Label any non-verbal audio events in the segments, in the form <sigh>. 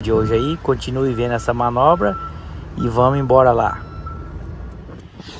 de hoje aí, continue vendo essa manobra e vamos embora lá.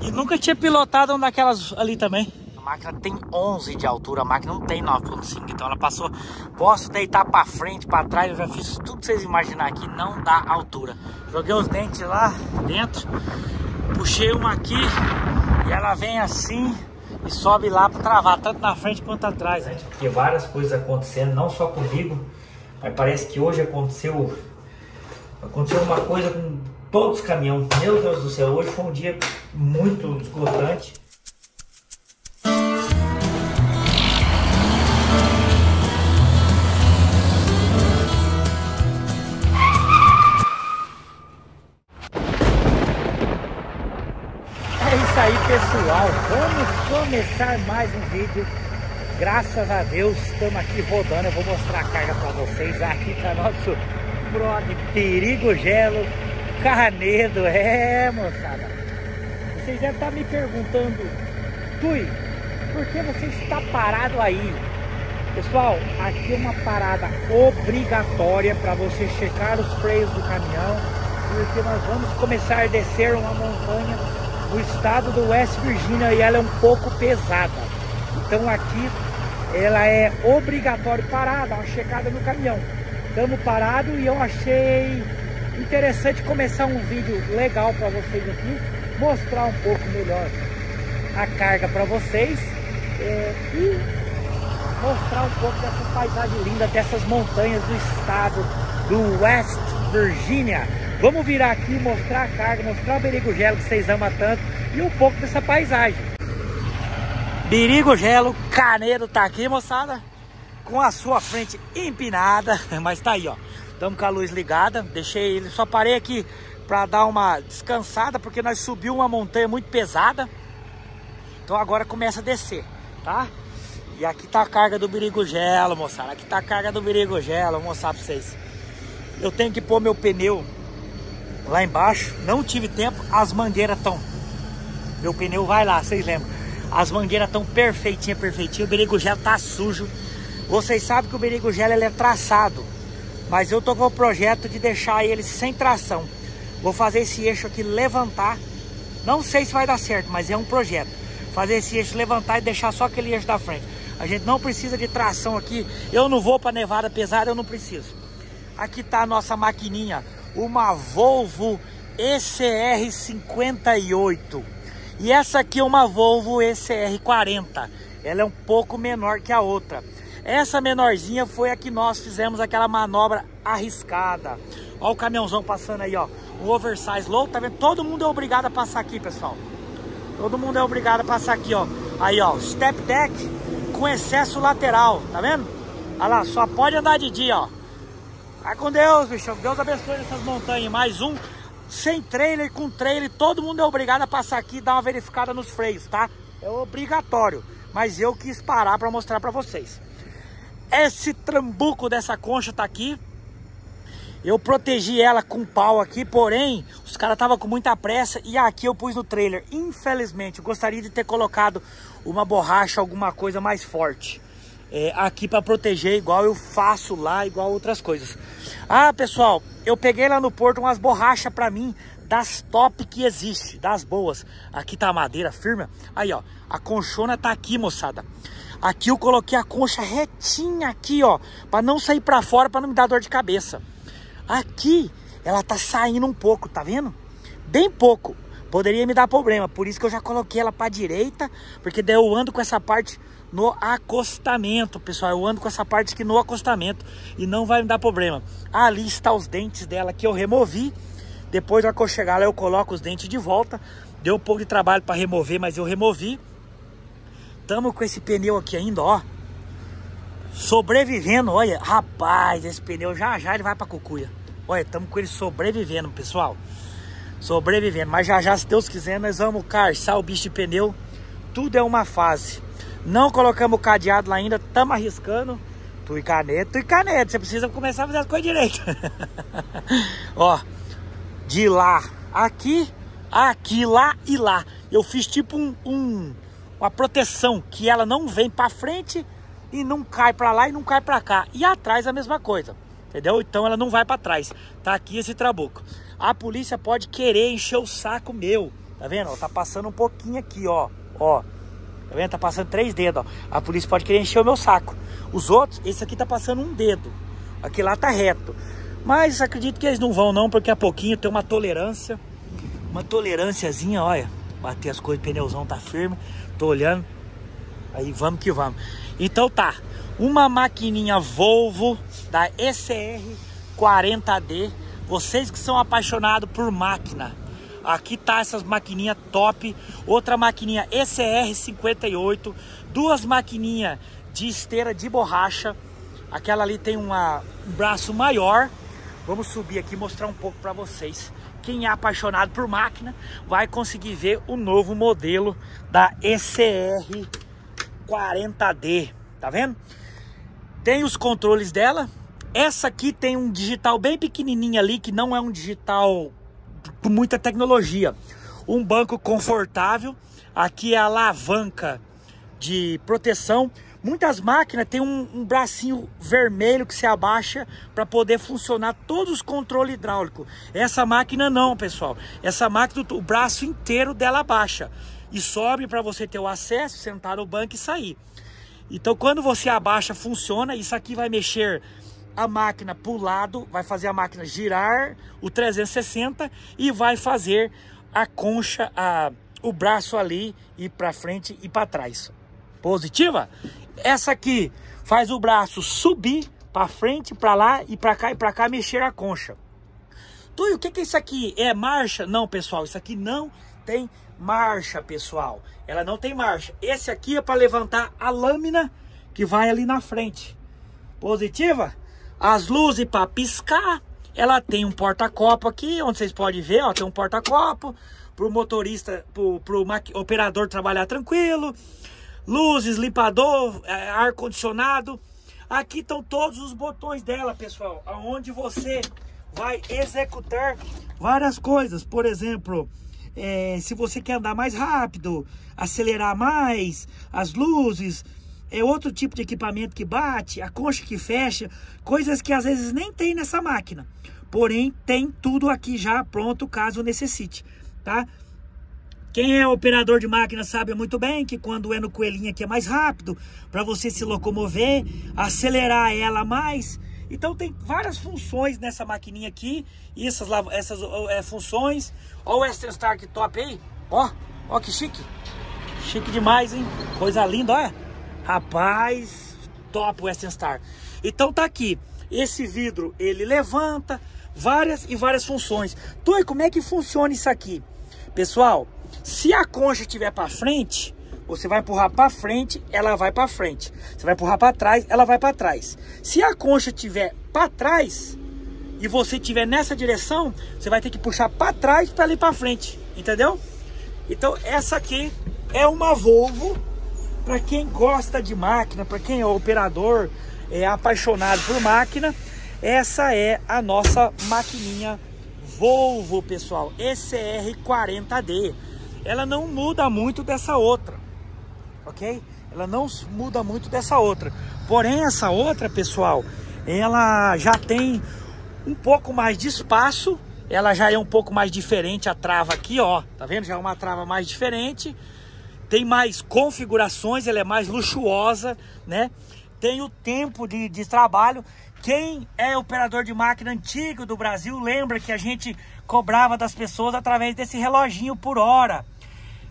E nunca tinha pilotado uma daquelas ali também. A máquina tem 11 de altura, a máquina não tem 9.5, então ela passou. Posso deitar para frente, para trás, eu já fiz tudo que vocês imaginar aqui, não dá altura. Joguei os dentes lá dentro, puxei uma aqui e ela vem assim e sobe lá para travar, tanto na frente quanto atrás. Gente. Porque várias coisas acontecendo, não só comigo, mas parece que hoje aconteceu aconteceu uma coisa com todos os caminhões. Meu Deus do céu, hoje foi um dia muito esgotante. É isso aí, pessoal. Vamos começar mais um vídeo. Graças a Deus, estamos aqui rodando. Eu vou mostrar a carga para vocês. Aqui está nosso brother Perigo Gelo Carnedo. É, moçada. Vocês devem estar me perguntando, Tui, por que você está parado aí? Pessoal, aqui é uma parada obrigatória para você checar os freios do caminhão, porque nós vamos começar a descer uma montanha no estado do West Virginia e ela é um pouco pesada. Então aqui ela é obrigatório parar, dar uma checada no caminhão. Estamos parados e eu achei interessante começar um vídeo legal para vocês aqui, mostrar um pouco melhor a carga para vocês é, e mostrar um pouco dessa paisagem linda dessas montanhas do estado do West Virginia. Vamos virar aqui, mostrar a carga, mostrar o berigo gelo que vocês amam tanto e um pouco dessa paisagem. Berigo gelo, Canedo tá aqui, moçada, com a sua frente empinada, <laughs> mas tá aí, ó. Estamos com a luz ligada, deixei ele, só parei aqui para dar uma descansada, porque nós subiu uma montanha muito pesada. Então agora começa a descer, tá? E aqui tá a carga do Birigugelo, moçada. Aqui tá a carga do Birigugelo, vou mostrar pra vocês. Eu tenho que pôr meu pneu lá embaixo. Não tive tempo, as mangueiras estão... Meu pneu vai lá, vocês lembram? As mangueiras estão perfeitinha, perfeitinha. O Birigugelo tá sujo. Vocês sabem que o Birigugelo ele é traçado. Mas eu tô com o projeto de deixar ele sem tração. Vou fazer esse eixo aqui levantar. Não sei se vai dar certo, mas é um projeto. Fazer esse eixo levantar e deixar só aquele eixo da frente. A gente não precisa de tração aqui. Eu não vou para nevada pesada, eu não preciso. Aqui tá a nossa maquininha, uma Volvo ECR 58. E essa aqui é uma Volvo ECR 40. Ela é um pouco menor que a outra. Essa menorzinha foi a que nós fizemos aquela manobra arriscada. Olha o caminhãozão passando aí, ó. O oversize low, tá vendo? Todo mundo é obrigado a passar aqui, pessoal. Todo mundo é obrigado a passar aqui, ó. Aí, ó, step deck com excesso lateral, tá vendo? Olha lá, só pode andar de dia, ó. Vai com Deus, bicho. Deus abençoe essas montanhas. Mais um, sem trailer, com trailer. Todo mundo é obrigado a passar aqui e dar uma verificada nos freios, tá? É obrigatório. Mas eu quis parar para mostrar para vocês. Esse trambuco dessa concha tá aqui. Eu protegi ela com pau aqui, porém, os caras estavam com muita pressa e aqui eu pus no trailer. Infelizmente, eu gostaria de ter colocado uma borracha, alguma coisa mais forte. É, aqui para proteger, igual eu faço lá, igual outras coisas. Ah, pessoal, eu peguei lá no porto umas borrachas para mim, das top que existe, das boas. Aqui tá a madeira firme. Aí, ó, a conchona tá aqui, moçada. Aqui eu coloquei a concha retinha aqui, ó, para não sair para fora, para não me dar dor de cabeça. Aqui ela tá saindo um pouco, tá vendo? Bem pouco. Poderia me dar problema, por isso que eu já coloquei ela para direita, porque daí eu ando com essa parte no acostamento, pessoal. Eu ando com essa parte aqui no acostamento e não vai me dar problema. Ali está os dentes dela que eu removi. Depois, que eu chegar lá, eu coloco os dentes de volta. Deu um pouco de trabalho para remover, mas eu removi. Tamo com esse pneu aqui ainda, ó. Sobrevivendo, olha. Rapaz, esse pneu já já ele vai pra cucuia. Olha, tamo com ele sobrevivendo, pessoal. Sobrevivendo. Mas já já, se Deus quiser, nós vamos carçar o bicho de pneu. Tudo é uma fase. Não colocamos o cadeado lá ainda, tamo arriscando. Tu e caneta, tu e caneta. Você precisa começar a fazer as coisas direito. <laughs> ó, de lá, aqui, aqui, lá e lá. Eu fiz tipo um, um uma proteção que ela não vem para frente e não cai para lá e não cai para cá. E atrás a mesma coisa. entendeu? Então ela não vai para trás. Tá aqui esse trabuco. A polícia pode querer encher o saco meu, tá vendo? Tá passando um pouquinho aqui, ó, ó. Tá vendo? Tá passando três dedos, ó. A polícia pode querer encher o meu saco. Os outros, esse aqui tá passando um dedo. Aqui lá tá reto. Mas acredito que eles não vão não, porque a pouquinho tem uma tolerância. Uma tolerânciazinha, olha. Bater as coisas, pneuzão tá firme. Tô olhando. Aí vamos que vamos. Então tá, uma maquininha Volvo da ECR 40D. Vocês que são apaixonados por máquina, aqui tá essas maquininhas top. Outra maquininha ECR 58, duas maquininhas de esteira de borracha. Aquela ali tem uma, um braço maior. Vamos subir aqui e mostrar um pouco para vocês. Quem é apaixonado por máquina vai conseguir ver o novo modelo da ECR 40D, tá vendo? Tem os controles dela. Essa aqui tem um digital bem pequenininho ali, que não é um digital com muita tecnologia. Um banco confortável. Aqui é a alavanca de proteção. Muitas máquinas têm um, um bracinho vermelho que se abaixa para poder funcionar todos os controles hidráulicos. Essa máquina não, pessoal. Essa máquina, o braço inteiro dela abaixa e sobe para você ter o acesso, sentar no banco e sair. Então quando você abaixa, funciona. Isso aqui vai mexer a máquina para o lado, vai fazer a máquina girar o 360 e vai fazer a concha, a, o braço ali ir para frente e para trás. Positiva? Essa aqui faz o braço subir para frente, para lá e para cá e para cá mexer a concha. Tui, o que, que é isso aqui? É marcha? Não, pessoal, isso aqui não tem marcha, pessoal. Ela não tem marcha. Esse aqui é para levantar a lâmina que vai ali na frente. Positiva? As luzes para piscar. Ela tem um porta-copo aqui, onde vocês podem ver, ó, tem um porta-copo para o motorista, para o operador trabalhar tranquilo. Luzes, limpador, é, ar-condicionado. Aqui estão todos os botões dela, pessoal, aonde você vai executar várias coisas. Por exemplo, é, se você quer andar mais rápido, acelerar mais, as luzes, é outro tipo de equipamento que bate, a concha que fecha, coisas que às vezes nem tem nessa máquina. Porém, tem tudo aqui já pronto caso necessite, tá? Quem é operador de máquina sabe muito bem que quando é no coelhinho aqui é mais rápido, para você se locomover, acelerar ela mais, então tem várias funções nessa maquininha aqui. E essas, essas é, funções. O Western Star que top aí. Ó, ó que chique. Chique demais, hein? Coisa linda, olha. Rapaz, top Western Star. Então tá aqui. Esse vidro, ele levanta várias e várias funções. Toi, como é que funciona isso aqui? Pessoal, se a concha estiver para frente, você vai empurrar para frente, ela vai para frente. Você vai empurrar para trás, ela vai para trás. Se a concha estiver para trás e você estiver nessa direção, você vai ter que puxar para trás para ir para frente, entendeu? Então essa aqui é uma Volvo para quem gosta de máquina, para quem é operador, é apaixonado por máquina. Essa é a nossa maquininha Volvo, pessoal, ECR40D. Ela não muda muito dessa outra ok? Ela não muda muito dessa outra. Porém, essa outra, pessoal, ela já tem um pouco mais de espaço. Ela já é um pouco mais diferente a trava aqui, ó. Tá vendo? Já é uma trava mais diferente. Tem mais configurações, ela é mais luxuosa, né? Tem o tempo de, de trabalho. Quem é operador de máquina antigo do Brasil lembra que a gente cobrava das pessoas através desse reloginho por hora.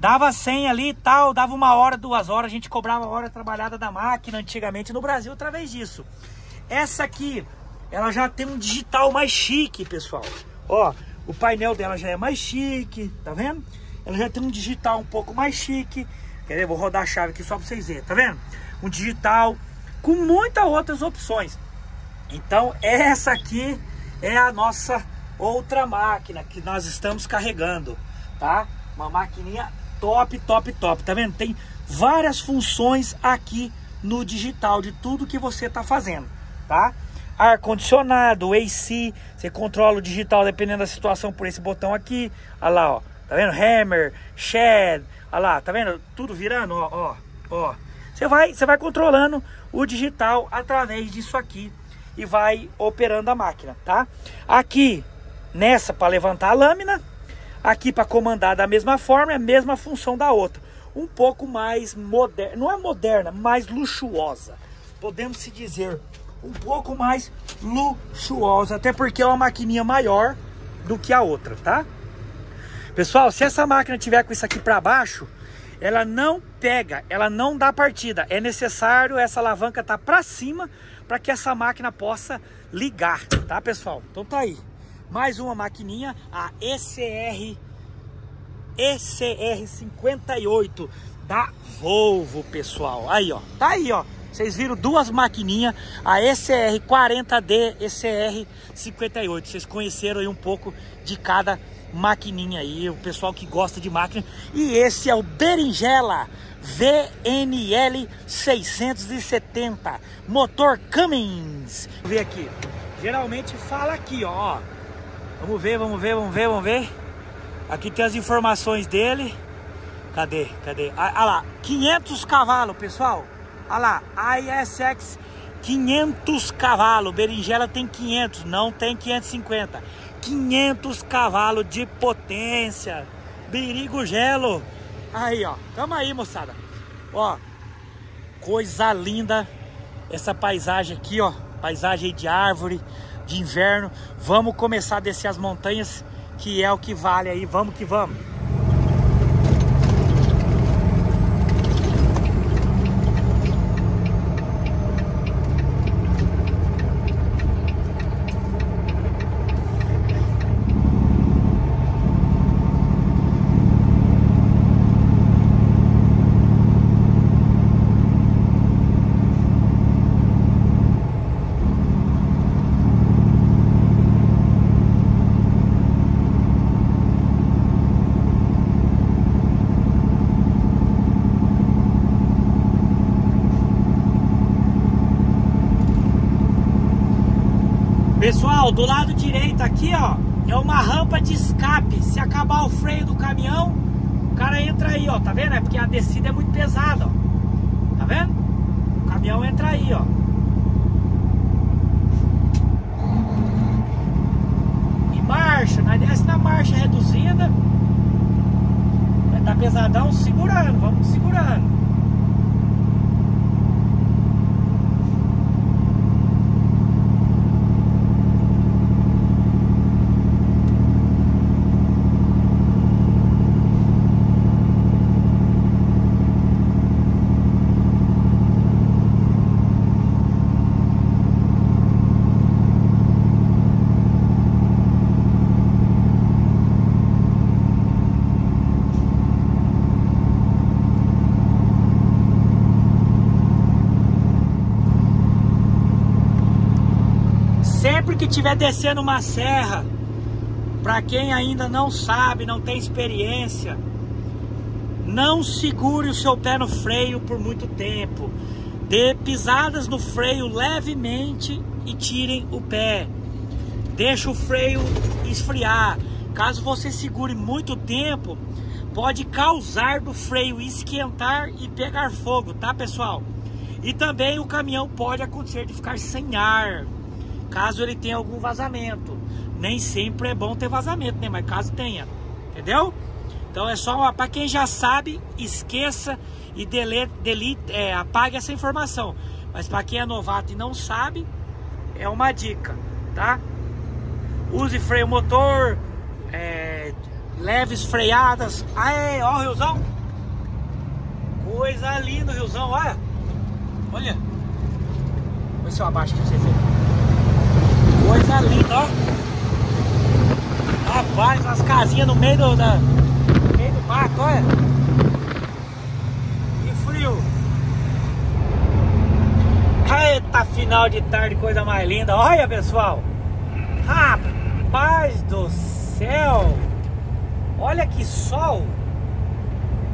Dava 100 ali e tal, dava uma hora, duas horas, a gente cobrava a hora trabalhada da máquina antigamente no Brasil através disso. Essa aqui, ela já tem um digital mais chique, pessoal. Ó, o painel dela já é mais chique, tá vendo? Ela já tem um digital um pouco mais chique. Quer ver? Vou rodar a chave aqui só pra vocês verem, tá vendo? Um digital com muitas outras opções. Então, essa aqui é a nossa outra máquina que nós estamos carregando, tá? Uma maquininha top, top, top. Tá vendo? Tem várias funções aqui no digital de tudo que você está fazendo, tá? Ar condicionado, AC, você controla o digital dependendo da situação por esse botão aqui. Olha lá, ó. Tá vendo? Hammer, shed, olha lá, tá vendo? Tudo virando, ó, ó, ó. Você vai, você vai controlando o digital através disso aqui. e vai operando a máquina, tá? Aqui, nessa para levantar a lâmina, aqui para comandar da mesma forma, é a mesma função da outra. Um pouco mais moderna, não é moderna, mais luxuosa. Podemos se dizer um pouco mais luxuosa, até porque é uma maquininha maior do que a outra, tá? Pessoal, se essa máquina tiver com isso aqui para baixo, ela não pega, ela não dá partida. É necessário essa alavanca estar tá para cima para que essa máquina possa ligar, tá pessoal? Então tá aí, mais uma maquininha, a ECR ECR 58 da Volvo, pessoal. Aí, ó, tá aí, ó. Vocês viram duas maquininhas, a ECR 40D, ECR 58. Vocês conheceram aí um pouco de cada maquininha aí, o pessoal que gosta de máquina. E esse é o Berinjela VNL 670, motor Cummins. Vamos ver aqui. Geralmente fala aqui, ó. Vamos ver, vamos ver, vamos ver, vamos ver. Aqui tem as informações dele. Cadê? Cadê? Ah, ah lá, 500 cavalos, pessoal. Olha lá, ISX 500 cavalos. Berinjela tem 500, não tem 550. 500 cavalos de potência. Birigo gelo. Aí, ó. Tamo aí, moçada. Ó, coisa linda essa paisagem aqui, ó. Paisagem de árvore, de inverno. Vamos começar a descer as montanhas, que é o que vale aí. Vamos que vamos. Pessoal, do lado direito aqui, ó, é uma rampa de escape. Se acabar o freio do caminhão, o cara entra aí, ó, tá vendo? É porque a descida é muito pesada, ó. Tá vendo? O caminhão entra aí, ó. E marcha, nós desce na marcha reduzida. Vai tá pesadão, segurando, vamos segurando. Que estiver descendo uma serra, para quem ainda não sabe, não tem experiência, não segure o seu pé no freio por muito tempo. Dê pisadas no freio levemente e tirem o pé. Deixa o freio esfriar. Caso você segure muito tempo, pode causar do freio esquentar e pegar fogo, tá pessoal? E também o caminhão pode acontecer de ficar sem ar caso ele tenha algum vazamento. Nem sempre é bom ter vazamento, né? Mas caso tenha, entendeu? Então é só para quem já sabe, esqueça e delete, delete, é, apague essa informação. Mas para quem é novato e não sabe, é uma dica, tá? Use freio motor, é, leves freadas. Aê, ó o riozão. Coisa linda o riozão, olha. Olha. Vou ver se eu abaixo pra vocês verem. Coisa linda, ó. Rapaz, as casinhas no meio do, da, meio do mato, olha. Que frio. Eita, final de tarde, coisa mais linda. Olha, pessoal. Rapaz do céu. Olha que sol.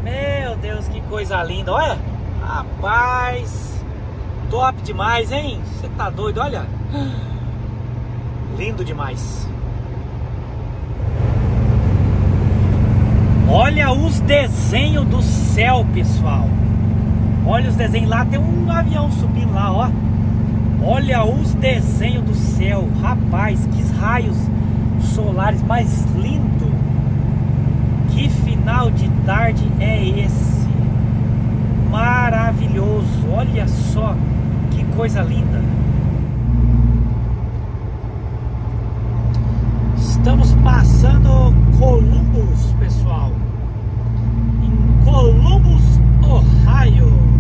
Meu Deus, que coisa linda. Olha. Rapaz. Top demais, hein? Você tá doido, olha. Lindo demais. Olha os desenhos do céu, pessoal. Olha os desenhos lá, tem um avião subindo lá, ó. Olha os desenhos do céu, rapaz, que raios solares mais lindo. Que final de tarde é esse? Maravilhoso, olha só que coisa linda. Estamos passando Columbus, pessoal. Em Columbus, Ohio.